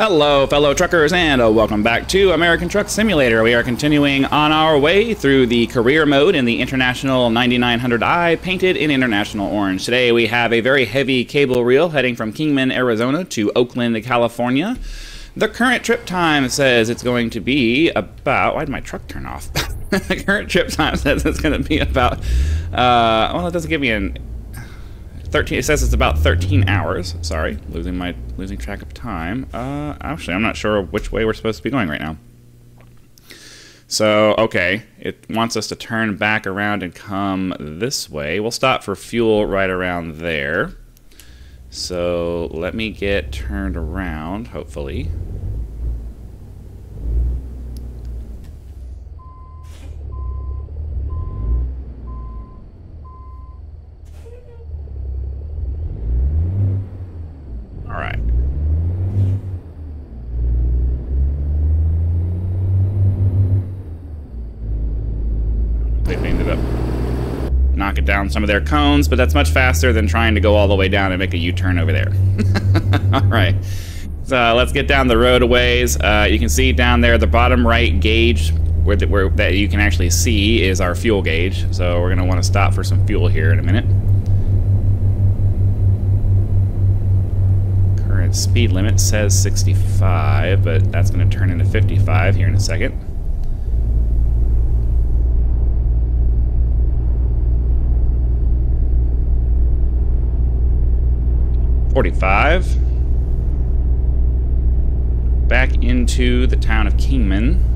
Hello, fellow truckers, and uh, welcome back to American Truck Simulator. We are continuing on our way through the career mode in the International 9900i, painted in International Orange. Today we have a very heavy cable reel heading from Kingman, Arizona to Oakland, California. The current trip time says it's going to be about... Why did my truck turn off? the current trip time says it's going to be about... Uh, well, it doesn't give me an 13 it says it's about 13 hours. Sorry losing my losing track of time. Uh actually i'm not sure which way we're supposed to be going right now. So okay it wants us to turn back around and come this way. We'll stop for fuel right around there. So let me get turned around hopefully some of their cones, but that's much faster than trying to go all the way down and make a U-turn over there. all right. So let's get down the road a ways. Uh, you can see down there the bottom right gauge where, the, where that you can actually see is our fuel gauge. So we're going to want to stop for some fuel here in a minute. Current speed limit says 65, but that's going to turn into 55 here in a second. 45. Back into the town of Kingman.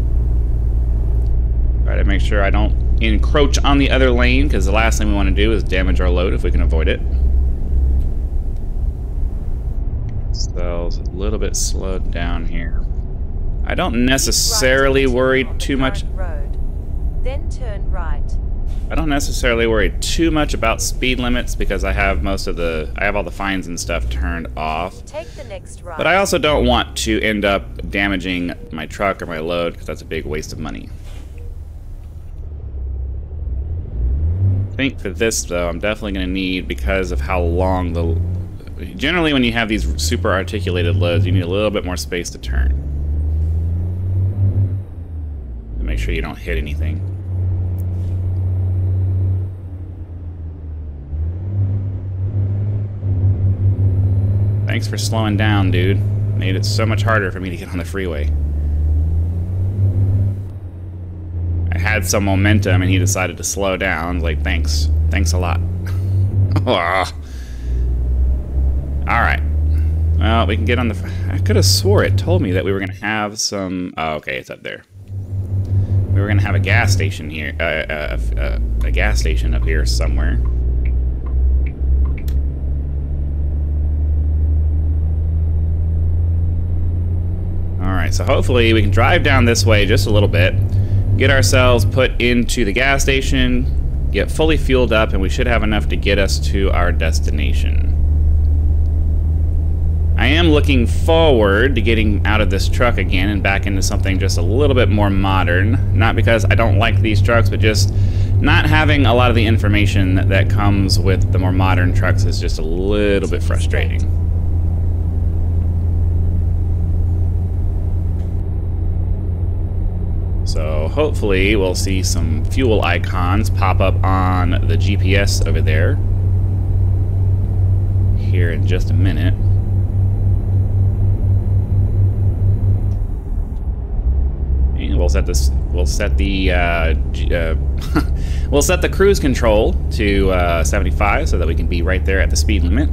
Try to make sure I don't encroach on the other lane, because the last thing we want to do is damage our load if we can avoid it. Cells a little bit slowed down here. I don't necessarily worry too much. Road. Then turn right. I don't necessarily worry too much about speed limits because I have most of the I have all the fines and stuff turned off. Take the next right. But I also don't want to end up damaging my truck or my load because that's a big waste of money. I think for this though, I'm definitely going to need because of how long the generally when you have these super articulated loads, you need a little bit more space to turn. To make sure you don't hit anything. Thanks for slowing down, dude. Made it so much harder for me to get on the freeway. I had some momentum and he decided to slow down. Like, thanks. Thanks a lot. Alright. Well, we can get on the... I could have swore it told me that we were going to have some... Oh, okay, it's up there. We were going to have a gas station here. Uh, uh, uh, a gas station up here somewhere. Alright, so hopefully we can drive down this way just a little bit, get ourselves put into the gas station, get fully fueled up, and we should have enough to get us to our destination. I am looking forward to getting out of this truck again and back into something just a little bit more modern. Not because I don't like these trucks, but just not having a lot of the information that comes with the more modern trucks is just a little bit frustrating. So hopefully we'll see some fuel icons pop up on the GPS over there here in just a minute. And we'll set this. We'll set the. Uh, uh, we'll set the cruise control to uh, 75 so that we can be right there at the speed limit.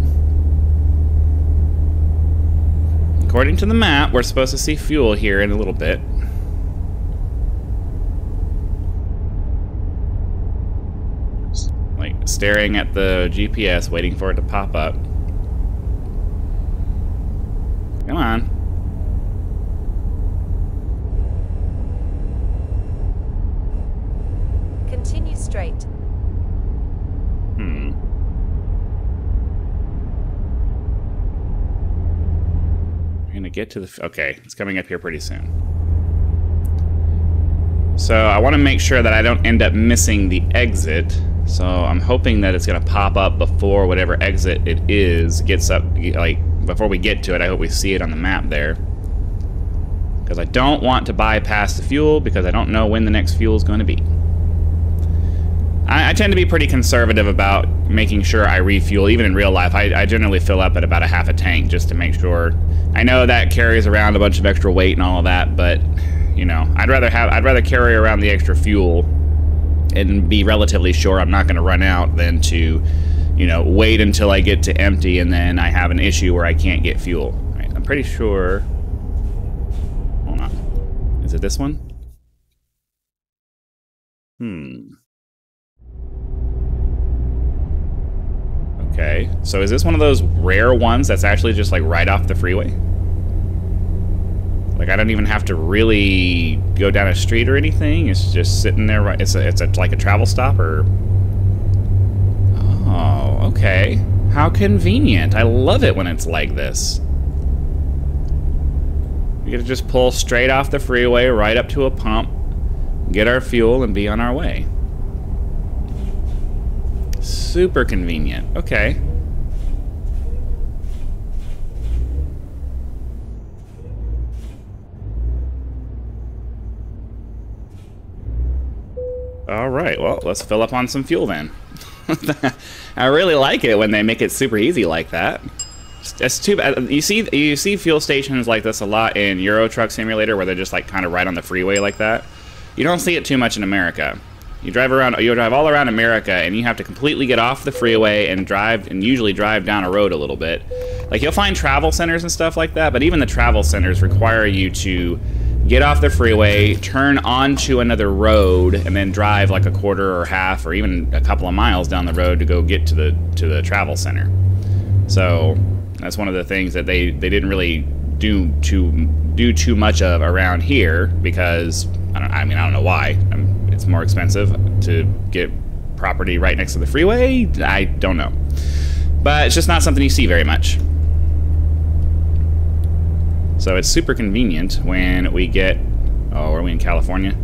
According to the map, we're supposed to see fuel here in a little bit. Staring at the GPS, waiting for it to pop up. Come on. Continue straight. Hmm. We're gonna get to the... Okay, it's coming up here pretty soon. So I want to make sure that I don't end up missing the exit. So I'm hoping that it's going to pop up before whatever exit it is gets up, like, before we get to it. I hope we see it on the map there. Because I don't want to bypass the fuel because I don't know when the next fuel is going to be. I, I, tend to be pretty conservative about making sure I refuel, even in real life. I, I generally fill up at about a half a tank just to make sure. I know that carries around a bunch of extra weight and all of that, but you know, I'd rather have I'd rather carry around the extra fuel and be relatively sure I'm not going to run out than to, you know, wait until I get to empty and then I have an issue where I can't get fuel. Right, I'm pretty sure. Hold on. Is it this one? Hmm. Okay, so is this one of those rare ones that's actually just like right off the freeway? Like I don't even have to really go down a street or anything. It's just sitting there. Right. It's a, it's a, like a travel stop or. Oh, okay. How convenient! I love it when it's like this. We get to just pull straight off the freeway, right up to a pump, get our fuel, and be on our way. Super convenient. Okay. All right, well, let's fill up on some fuel then. I really like it when they make it super easy like that. It's too bad. You see, you see fuel stations like this a lot in Euro Truck Simulator, where they're just like kind of right on the freeway like that. You don't see it too much in America. You drive around, you drive all around America, and you have to completely get off the freeway and drive, and usually drive down a road a little bit. Like you'll find travel centers and stuff like that, but even the travel centers require you to get off the freeway, turn onto another road, and then drive like a quarter or half, or even a couple of miles down the road to go get to the to the travel center. So that's one of the things that they they didn't really do too do too much of around here because I don't. I mean, I don't know why. I'm, it's more expensive to get property right next to the freeway. I don't know. But it's just not something you see very much. So it's super convenient when we get... Oh, are we in California?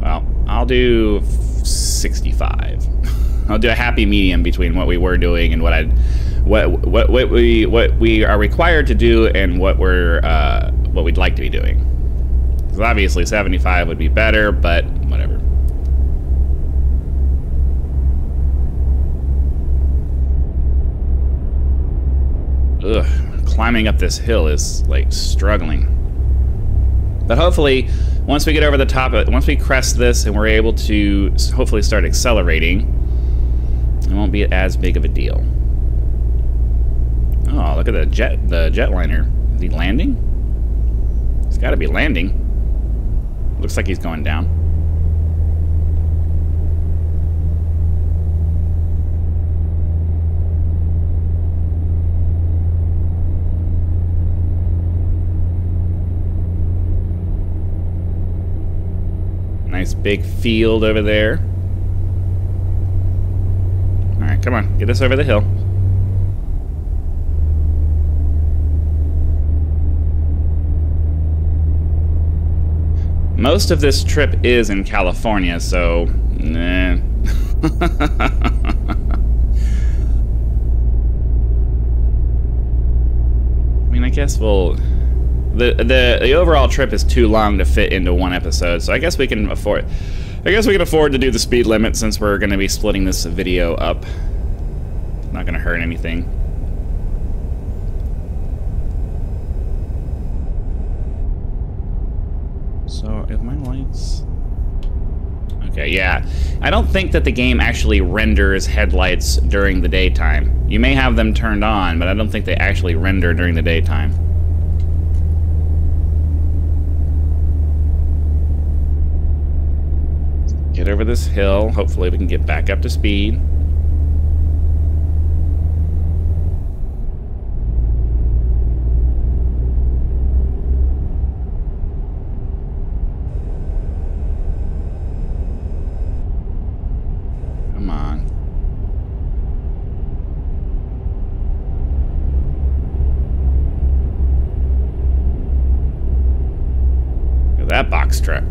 Well, I'll do 65. I'll do a happy medium between what we were doing and what I, what what what we what we are required to do and what we're uh, what we'd like to be doing. Because obviously 75 would be better, but whatever. Climbing up this hill is, like, struggling. But hopefully, once we get over the top of it, once we crest this and we're able to hopefully start accelerating, it won't be as big of a deal. Oh, look at the jet, the jetliner. Is he landing? He's got to be landing. Looks like he's going down. Nice big field over there. Alright, come on. Get us over the hill. Most of this trip is in California, so... Nah. I mean, I guess we'll... The, the the overall trip is too long to fit into one episode, so I guess we can afford... I guess we can afford to do the speed limit since we're going to be splitting this video up. Not going to hurt anything. So, if my lights... Okay, yeah. I don't think that the game actually renders headlights during the daytime. You may have them turned on, but I don't think they actually render during the daytime. get over this hill. Hopefully we can get back up to speed. that box truck.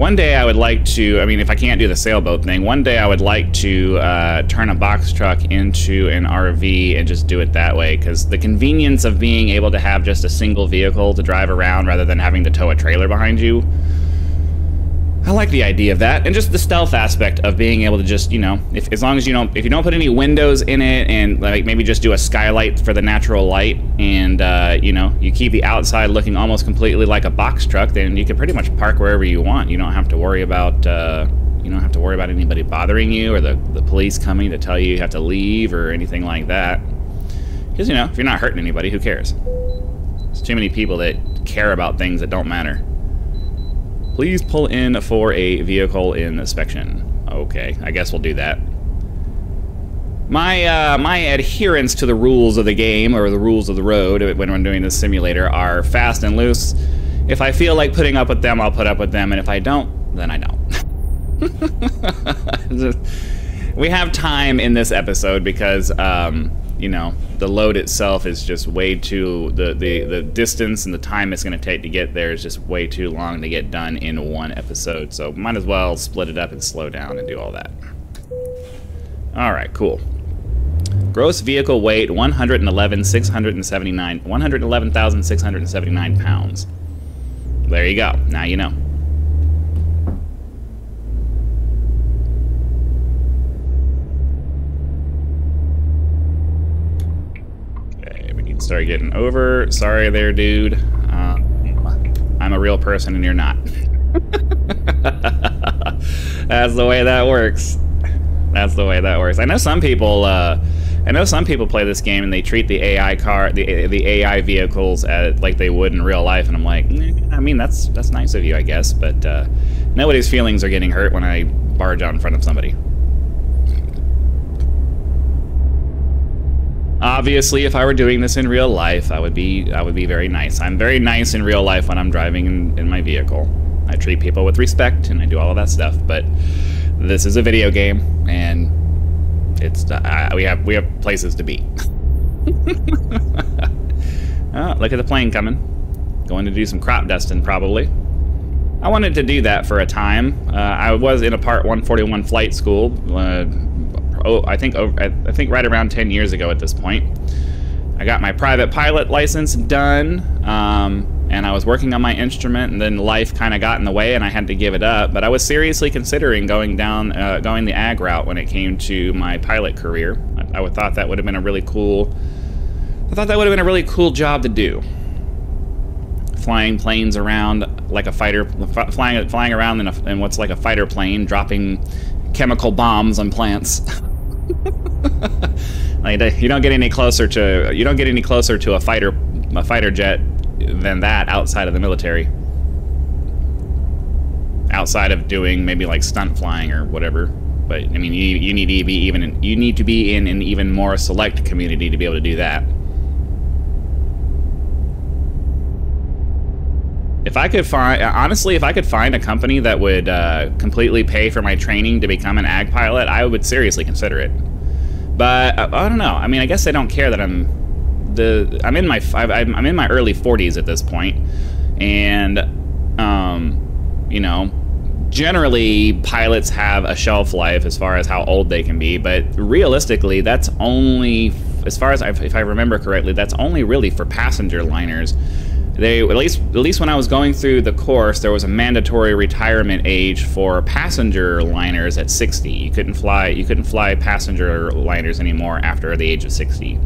One day I would like to, I mean, if I can't do the sailboat thing, one day I would like to uh, turn a box truck into an RV and just do it that way, because the convenience of being able to have just a single vehicle to drive around rather than having to tow a trailer behind you I like the idea of that, and just the stealth aspect of being able to just, you know, if as long as you don't, if you don't put any windows in it, and like maybe just do a skylight for the natural light, and uh, you know, you keep the outside looking almost completely like a box truck, then you can pretty much park wherever you want. You don't have to worry about, uh, you don't have to worry about anybody bothering you or the the police coming to tell you you have to leave or anything like that. Because you know, if you're not hurting anybody, who cares? There's too many people that care about things that don't matter. Please pull in for a vehicle inspection. Okay, I guess we'll do that. My uh, my adherence to the rules of the game or the rules of the road when I'm doing this simulator are fast and loose. If I feel like putting up with them, I'll put up with them, and if I don't, then I don't. we have time in this episode because um, you know, the load itself is just way too the the the distance and the time it's going to take to get there is just way too long to get done in one episode. So might as well split it up and slow down and do all that. All right, cool. Gross vehicle weight 111,679 111,679 pounds. There you go. Now you know. Start getting over. Sorry there, dude. Uh, I'm a real person and you're not. That's the way that works. That's the way that works. I know some people. Uh, I know some people play this game and they treat the AI car, the the AI vehicles, at, like they would in real life, and I'm like, I mean, that's that's nice of you, I guess, but uh, nobody's feelings are getting hurt when I barge out in front of somebody. Obviously, if I were doing this in real life, I would be I would be very nice. I'm very nice in real life when I'm driving in, in my vehicle. I treat people with respect and I do all of that stuff. But this is a video game, and it's uh, we have we have places to be. oh, look at the plane coming. Going to do some crop dusting probably. I wanted to do that for a time. Uh, I was in a Part 141 flight school. Uh, oh, I think I think right around 10 years ago at this point. I got my private pilot license done, um, and I was working on my instrument, and then life kind of got in the way, and I had to give it up. But I was seriously considering going down, uh, going the ag route when it came to my pilot career. I, I thought that would have been a really cool. I thought that would have been a really cool job to do. Flying planes around like a fighter, flying flying around in, a, in what's like a fighter plane, dropping chemical bombs on plants. you don't get any closer to you don't get any closer to a fighter a fighter jet than that outside of the military. Outside of doing maybe like stunt flying or whatever. But I mean, you, you need to be even you need to be in an even more select community to be able to do that. If I could find, honestly, if I could find a company that would uh, completely pay for my training to become an ag pilot, I would seriously consider it. But I, uh, I don't know. I mean, I guess they don't care that I'm the. I'm in my I'm in my early 40s at this point, and um, you know, generally pilots have a shelf life as far as how old they can be, but realistically, that's only as far as I, if I remember correctly, that's only really for passenger liners they at least at least when I was going through the course, there was a mandatory retirement age for passenger liners at 60. You couldn't fly you couldn't fly passenger liners anymore after the age of 60.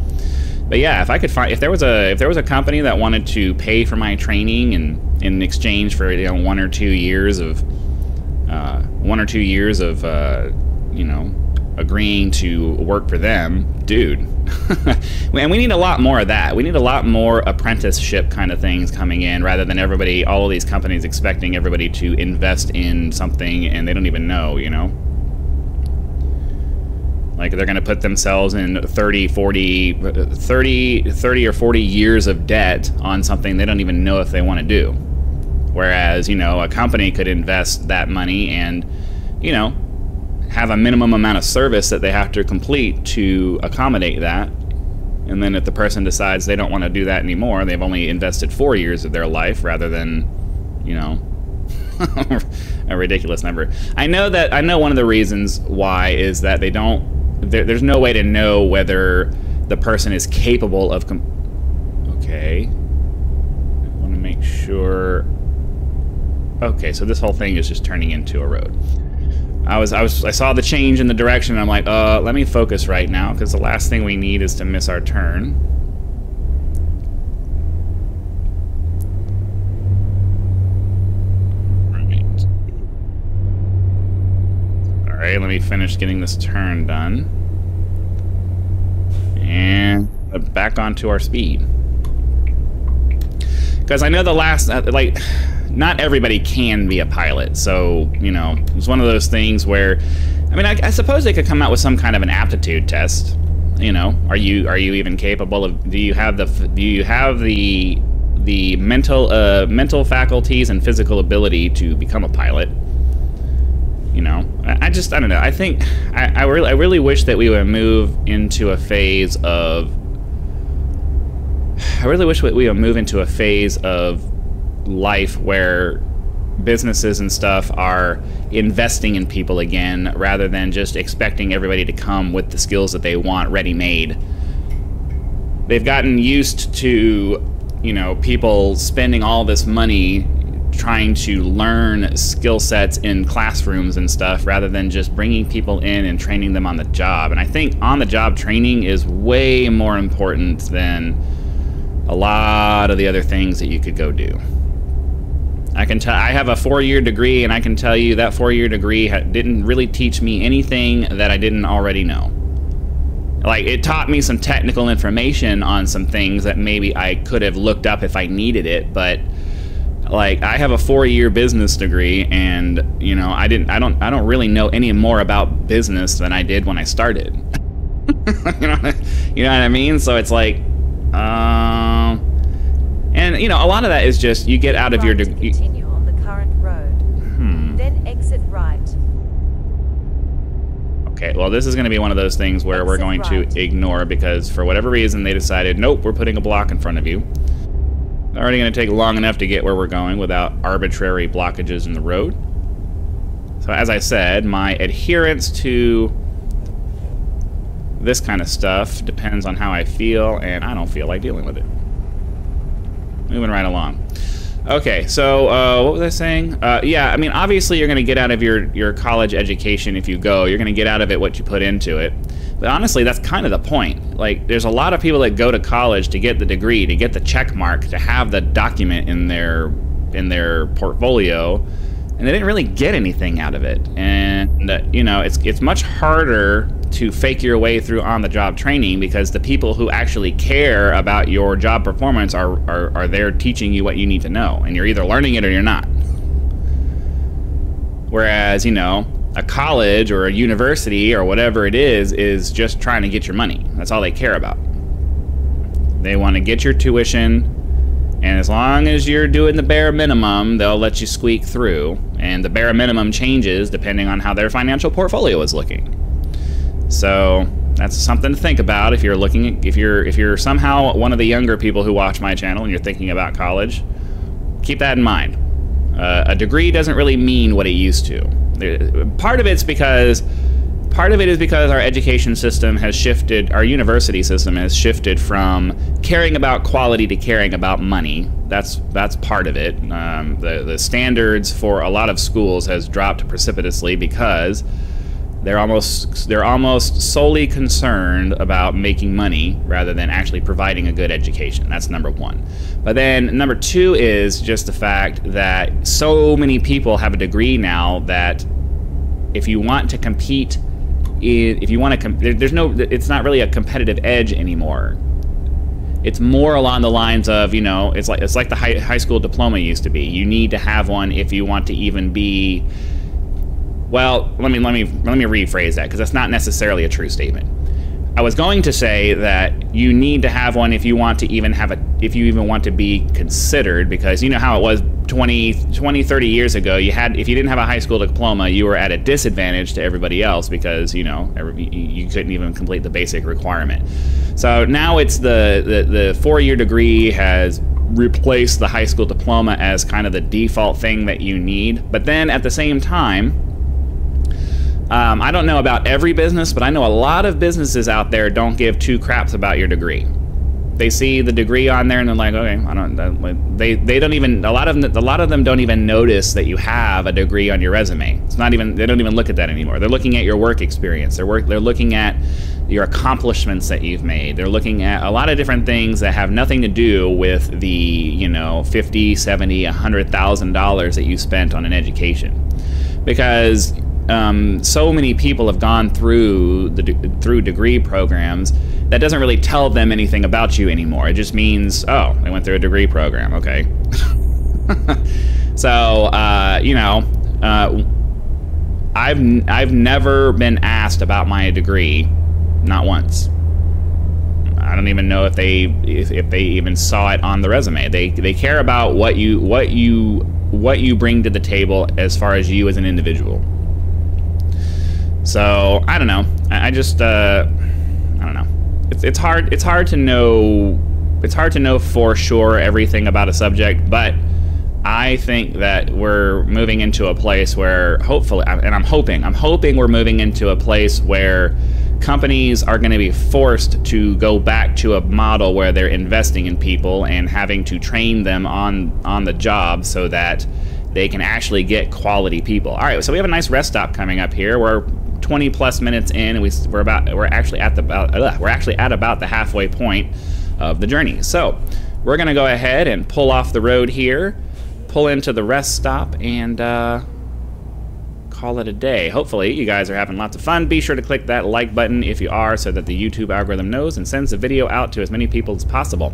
But yeah, if I could find if there was a if there was a company that wanted to pay for my training and in exchange for you know one or two years of uh, one or two years of uh, you know agreeing to work for them, dude. and we need a lot more of that. We need a lot more apprenticeship kind of things coming in rather than everybody, all of these companies expecting everybody to invest in something and they don't even know, you know? Like they're going to put themselves in 30, 40, 30, 30 or 40 years of debt on something they don't even know if they want to do. Whereas, you know, a company could invest that money and, you know, have a minimum amount of service that they have to complete to accommodate that. And then if the person decides they don't want to do that anymore, they've only invested four years of their life rather than, you know, a ridiculous number. I know that I know one of the reasons why is that they don't. There, there's no way to know whether the person is capable of. okay. I want to make sure. Okay, so this whole thing is just turning into a road. I was, I was, I saw the change in the direction. And I'm like, uh, let me focus right now because the last thing we need is to miss our turn. Alright, let me finish getting this turn done. And back onto our speed. Because I know the last, uh, like, not everybody can be a pilot. So, you know, it's one of those things where, I mean, I, I suppose they could come out with some kind of an aptitude test. You know, are you are you even capable of? Do you have the do you have the the mental uh, mental faculties and physical ability to become a pilot? You know, I, I just I don't know. I think I, I really I really wish that we would move into a phase of. I really wish we would move into a phase of life where businesses and stuff are investing in people again rather than just expecting everybody to come with the skills that they want ready made. They've gotten used to, you know, people spending all this money trying to learn skill sets in classrooms and stuff rather than just bringing people in and training them on the job. And I think on the job training is way more important than a lot of the other things that you could go do. I can tell I have a four-year degree, and I can tell you that four-year degree didn't really teach me anything that I didn't already know. Like it taught me some technical information on some things that maybe I could have looked up if I needed it, but like I have a four-year business degree, and you know I didn't I don't I don't really know any more about business than I did when I started. you know, you know what I mean? So it's like, um. And you know, a lot of that is just you get out of your. To Okay, well, this is going to be one of those things where we're going right. to ignore because for whatever reason they decided, nope, we're putting a block in front of you. It's already going to take long enough to get where we're going without arbitrary blockages in the road. So as I said, my adherence to this kind of stuff depends on how I feel, and I don't feel like dealing with it. Moving right along. Okay, so uh, what was I saying? Uh, yeah, I mean, obviously you're going to get out of your, your college education if you go. You're going to get out of it what you put into it. But honestly, that's kind of the point. Like, there's a lot of people that go to college to get the degree, to get the check mark, to have the document in their in their portfolio, and they didn't really get anything out of it. And uh, you know, it's it's much harder to fake your way through on-the-job training because the people who actually care about your job performance are, are are there teaching you what you need to know, and you're either learning it or you're not. Whereas, you know, a college or a university or whatever it is is just trying to get your money. That's all they care about. They want to get your tuition, and as long as you're doing the bare minimum, they'll let you squeak through. And the bare minimum changes depending on how their financial portfolio is looking. So that's something to think about if you're looking if you're if you're somehow one of the younger people who watch my channel and you're thinking about college. Keep that in mind. Uh, a degree doesn't really mean what it used to. Part of it's because part of it is because our education system has shifted, our university system has shifted from caring about quality to caring about money. That's that's part of it. Um, the the standards for a lot of schools has dropped precipitously because they're almost they're almost solely concerned about making money rather than actually providing a good education. That's number one. But then number two is just the fact that so many people have a degree now that if you want to compete, if you want to, there's no, it's not really a competitive edge anymore. It's more along the lines of you know, it's like it's like the high, high school diploma used to be. You need to have one if you want to even be well, let me let me let me rephrase that because that's not necessarily a true statement. I was going to say that you need to have one if you want to even have a if you even want to be considered because you know how it was 20 20 30 years ago you had if you didn't have a high school diploma you were at a disadvantage to everybody else because you know every, you couldn't even complete the basic requirement. So now it's the the, the 4-year degree has replaced the high school diploma as kind of the default thing that you need. But then at the same time, um, I don't know about every business, but I know a lot of businesses out there don't give two craps about your degree. They see the degree on there and they're like, okay, I don't. They they don't even a lot of them, a lot of them don't even notice that you have a degree on your resume. It's not even they don't even look at that anymore. They're looking at your work experience. They're work. They're looking at your accomplishments that you've made. They're looking at a lot of different things that have nothing to do with the, you know, 50, 70, 100,000 dollars that you spent on an education. Because um, so many people have gone through the through degree programs that doesn't really tell them anything about you anymore. It just means, oh, they went through a degree program. Okay. so, uh, you know, uh, I've I've never been asked about my degree not once. I don't even know if they if, if they even saw it on the resume. They they care about what you what you what you bring to the table as far as you as an individual. So I don't know. I, I just uh, I don't know. It's it's hard it's hard to know it's hard to know for sure everything about a subject, but I think that we're moving into a place where hopefully and I'm hoping I'm hoping we're moving into a place where companies are going to be forced to go back to a model where they're investing in people and having to train them on on the job so that they can actually get quality people. All right, so we have a nice rest stop coming up here. We're 20 plus minutes in, and we, are about we're actually at the uh, we're actually at about the halfway point of the journey. So we're gonna go ahead and pull off the road here, pull into the rest stop, and. Uh, call it a day. Hopefully, you guys are having lots of fun. Be sure to click that like button if you are so that the YouTube algorithm knows and sends the video out to as many people as possible.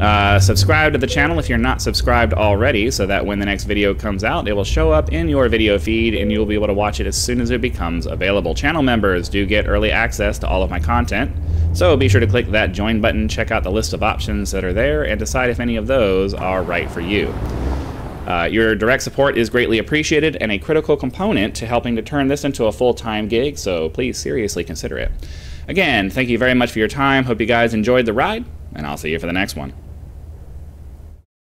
Uh, subscribe to the channel if you're not subscribed already so that when the next video comes out, it will show up in your video feed and you'll be able to watch it as soon as it becomes available. Channel members do get early access to all of my content, so be sure to click that join button, check out the list of options that are there, and decide if any of those are right for you. Uh, your direct support is greatly appreciated and a critical component to helping to turn this into a full-time gig, so please seriously consider it. Again, thank you very much for your time. Hope you guys enjoyed the ride, and I'll see you for the next one.